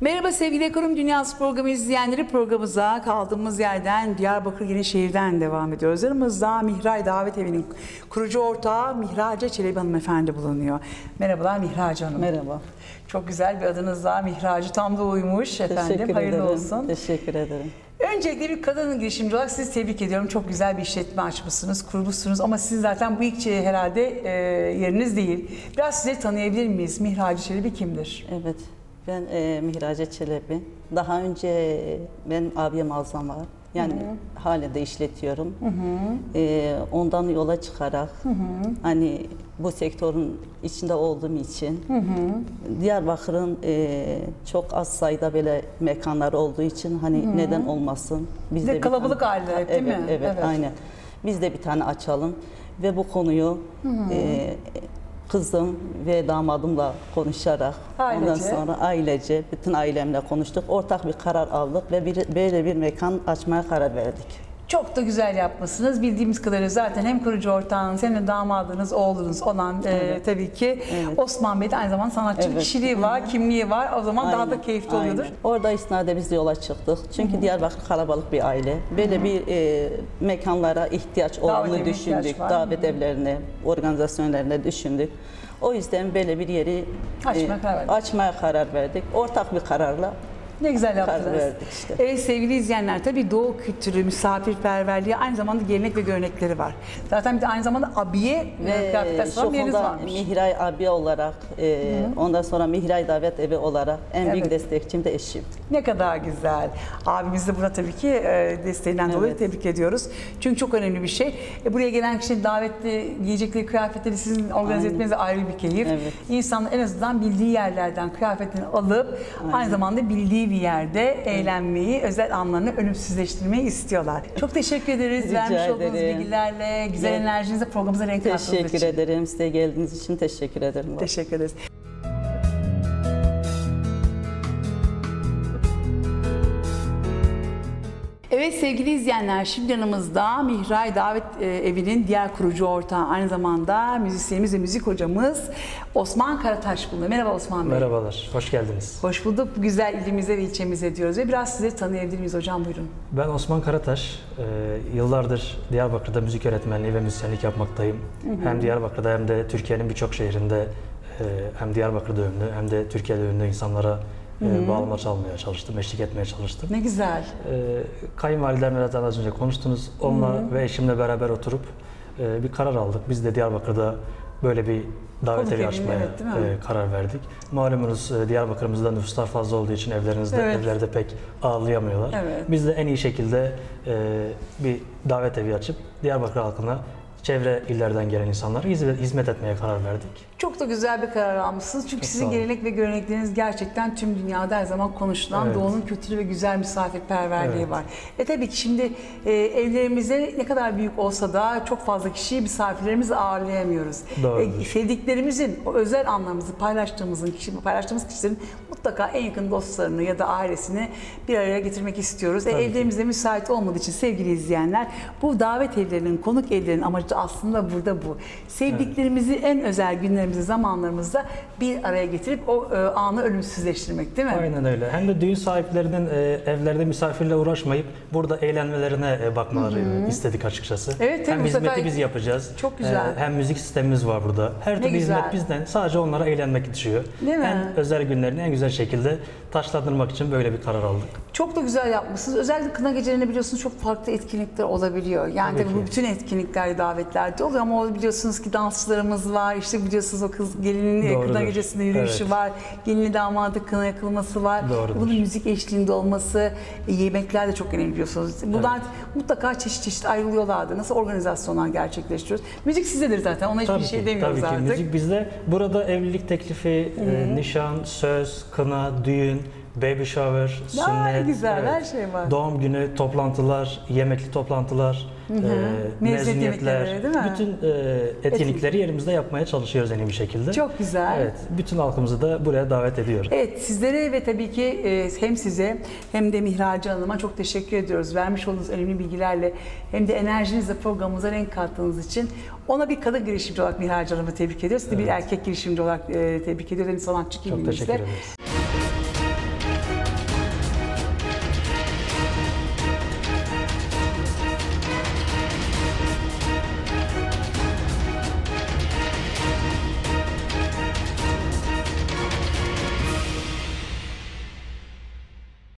Merhaba sevgili Ekonomi Dünyası programı izleyenleri programımıza kaldığımız yerden Diyarbakır Yenişehir'den devam ediyoruz. Yanımızda Mihray Davet Evi'nin kurucu ortağı Mihrace Çelebi Hanımefendi bulunuyor. Merhabalar Mihrace Hanım. Merhaba. Çok güzel bir adınız var. Mihracı tam da uymuş efendim. Teşekkür Hayırlı ederim. olsun. Teşekkür ederim. Öncelikle bir kadın girişimci olarak sizi tebrik ediyorum. Çok güzel bir işletme açmışsınız, kurmuşsunuz ama siz zaten bu ilk herhalde e, yeriniz değil. Biraz sizi tanıyabilir miyiz? Mihracı Çelebi kimdir? Evet. Ben e, Mihrace Çelebi. Daha önce benim abiye mağazam var. Yani hala da işletiyorum. E, ondan yola çıkarak hani bu sektörün içinde olduğum için Diyarbakır'ın e, çok az sayıda böyle mekanlar olduğu için hani neden olmasın? Biz de bir kalabalık tane- hep, değil evet, mi? Evet, Evet. aynen. Biz de bir tane açalım ve bu konuyu e, kızım ve damadımla konuşarak ondan Ailece. sonra ailece bütün ailemle konuştuk. Ortak bir karar aldık ve bir, böyle bir mekan açmaya karar verdik. Çok da güzel yapmışsınız. Bildiğimiz kadarıyla zaten hem kurucu ortağınız hem de damadınız, oğlunuz olan e, tabii ki Evet. Osman Bey'de aynı zamanda sanatçı bir Evet. kişiliği var, kimliği var. O zaman daha da Aynen, keyifli oluyordur. aynen. Orada isnade biz yola çıktık. Çünkü Diyarbakır kalabalık bir aile. Böyle bir e, mekanlara ihtiyaç ihtiyaç düşündük. var. Davet evlerine, organizasyonlarına düşündük. O yüzden böyle bir yeri Açmaya karar verdik. açmaya karar verdik. Ortak bir kararla Ne güzel yaptınız. işte. Evet sevgili izleyenler tabii doğu kültürü, misafirperverliği aynı zamanda gelenek ve görenekleri var. Zaten bir de aynı zamanda abiye ve kıyafetler yeriniz varmış. Mihray abi olarak, e, ondan sonra Mihray Davet Evi olarak en büyük Evet. destekçim de eşim. Ne kadar güzel. Abimiz de burada tabii ki e, desteğinden dolayı Evet. tebrik ediyoruz. Çünkü çok önemli bir şey. E, buraya gelen kişinin davetli giyecekleri kıyafetleri sizin organize Aynen. etmeniz ayrı bir keyif. Evet. İnsanlar en azından bildiği yerlerden kıyafetini alıp aynı zamanda bildiği bir yerde eğlenmeyi, özel anlarını ölümsüzleştirmeyi istiyorlar. Çok teşekkür ederiz. Rica Vermiş olduğunuz ederim. bilgilerle, güzel Evet. enerjinizle programımıza renk kattığınız Teşekkür için. ederim. Size geldiğiniz için teşekkür ederim. Teşekkür ederiz. Sevgili izleyenler şimdi yanımızda Mihray Davet e, Evi'nin diğer kurucu ortağı aynı zamanda müzisyenimiz ve müzik hocamız Osman Karataş bulunuyor. Merhaba Osman Bey. Merhabalar, hoş geldiniz. Hoş bulduk. Bu güzel ilimize ve ilçemize diyoruz ve biraz sizi tanıyabilir miyiz hocam buyurun. Ben Osman Karataş. Ee, yıllardır Diyarbakır'da müzik öğretmenliği ve müzisyenlik yapmaktayım. Hem Diyarbakır'da hem de Türkiye'nin birçok şehrinde e, hem Diyarbakır'da ünlü hem de Türkiye'de ünlü insanlara e, bağlama çalmaya çalıştım, eşlik etmeye çalıştım. Ne güzel. Ee, kayınvalidemle zaten az önce konuştunuz. Onunla ve eşimle beraber oturup e, bir karar aldık. Biz de Diyarbakır'da böyle bir davet Konuk evi açmaya evet, değil mi? e, karar verdik. Malumunuz e, Diyarbakır'ımızda nüfuslar fazla olduğu için evlerinizde, Evet. evlerde pek ağırlayamıyorlar. Evet. Biz de en iyi şekilde e, bir davet evi açıp Diyarbakır halkına çevre illerden gelen insanlara hizmet, hizmet etmeye karar verdik. Çok da güzel bir karar almışsınız. Çünkü Çok sizin gelenek ve görenekleriniz gerçekten tüm dünyada her zaman konuşulan Evet. doğunun kültürü ve güzel misafirperverliği Evet. var. E tabii ki şimdi e, evlerimizde ne kadar büyük olsa da çok fazla kişiyi misafirlerimizi ağırlayamıyoruz. Doğrudur. E, sevdiklerimizin, o özel anlarımızı paylaştığımızın, kişi, paylaştığımız kişilerin mutlaka en yakın dostlarını ya da ailesini bir araya getirmek istiyoruz. E, Tabii ki. evlerimizde müsait olmadığı için sevgili izleyenler bu davet evlerinin, konuk evlerinin amacı aslında burada bu. Sevdiklerimizi en özel günlerimizde, zamanlarımızda bir araya getirip o e, anı ölümsüzleştirmek değil mi? Aynen öyle. Hem de düğün sahiplerinin e, evlerde misafirle uğraşmayıp burada eğlenmelerine e, bakmaları istedik açıkçası. Evet, hem hizmeti sefer- biz yapacağız. Çok güzel. E, hem müzik sistemimiz var burada. Her türlü güzel. hizmet bizden. Sadece onlara eğlenmek düşüyor. Değil mi? En özel günlerini en güzel şekilde taşlandırmak için böyle bir karar aldık. Çok da güzel yapmışsınız. Özellikle kına gecelerinde biliyorsunuz çok farklı etkinlikler olabiliyor. Yani Tabii tabii bütün etkinlikler, davetlerde oluyor ama biliyorsunuz ki dansçılarımız var. İşte biliyorsunuz o kız gelinin kına Doğrudur. gecesinde yürüyüşü Evet. var. Gelini damadı kına yakılması var. Doğrudur. Bunun müzik eşliğinde olması, e, yemekler de çok önemli biliyorsunuz. Bunlar mutlaka çeşit çeşit ayrılıyorlardı. Nasıl organizasyonlar gerçekleştiriyoruz? Müzik sizdedir zaten. Ona hiçbir Tabii şey ki, demiyoruz tabii ki. artık. Müzik bizde. Burada evlilik teklifi, e, nişan, söz, kına, düğün, baby shower, Aa, sünnet, güzel, her şey var. doğum günü toplantılar, yemekli toplantılar, e, Mezuniyet mezuniyetler, yemekleri, değil mi? bütün e, etkinlikleri yerimizde yapmaya çalışıyoruz en iyi bir şekilde. Çok güzel. Evet, bütün halkımızı da buraya davet ediyoruz. Evet sizlere ve tabii ki e, hem size hem de Mihracı Hanım'a çok teşekkür ediyoruz. Vermiş olduğunuz önemli bilgilerle hem de enerjinizle programımıza renk kattığınız için ona bir kadın girişimci olarak Mihracı Hanım'ı tebrik ediyoruz. Sizi bir Evet. erkek girişimci olarak e, tebrik ediyoruz. Hem sanatçı Çok kimliğinizle. teşekkür ederiz.